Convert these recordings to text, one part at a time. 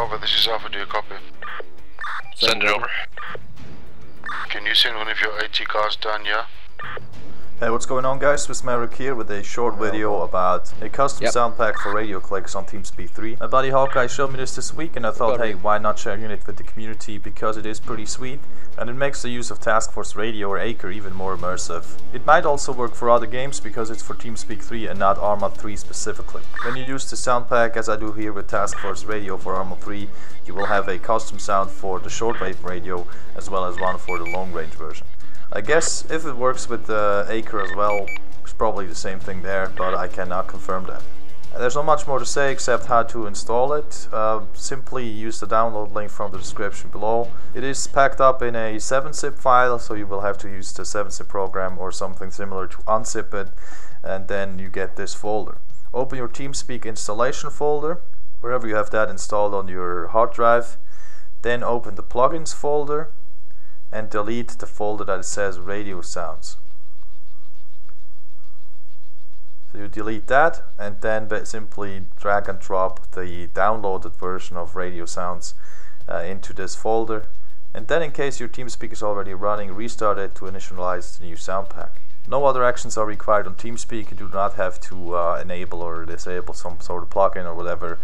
Bravo, this is Alpha, do you copy? Send it over. Can you send one of your AT cars down, yeah? Hey, what's going on guys? Swiss Maverick here with a short video about a custom Yep. sound pack for radio clicks on TeamSpeak 3. My buddy Hawkeye showed me this this week and I thought, hey, why not sharing it with the community because it is pretty sweet and it makes the use of Task Force Radio or Acre even more immersive. It might also work for other games because it's for TeamSpeak 3 and not Arma 3 specifically. When you use the sound pack as I do here with Task Force Radio for Arma 3, you will have a custom sound for the shortwave radio as well as one for the long range version. I guess if it works with the Acre as well, it's probably the same thing there, but I cannot confirm that. Uh, There's not much more to say except how to install it. Uh, simply use the download link from the description below. It is packed up in a 7-zip file, so you will have to use the 7-zip program or something similar to unzip it, and then you get this folder. Open your TeamSpeak installation folder, wherever you have that installed on your hard drive. Then open the plugins folder and delete the folder that says radio sounds. So you delete that and then simply drag and drop the downloaded version of radio sounds uh, into this folder and then in case your TeamSpeak is already running restart it to initialize the new sound pack. No other actions are required on TeamSpeak, you do not have to uh, enable or disable some sort of plugin or whatever.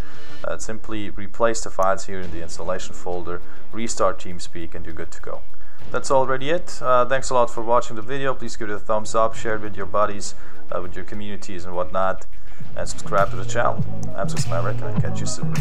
Uh, simply replace the files here in the installation folder, restart TeamSpeak and you're good to go. That's already it. Uh, thanks a lot for watching the video. Please give it a thumbs up, share it with your buddies, uh, with your communities and whatnot, and subscribe to the channel. I'm Swiss Maverick and I'll catch you soon.